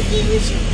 muito aqui.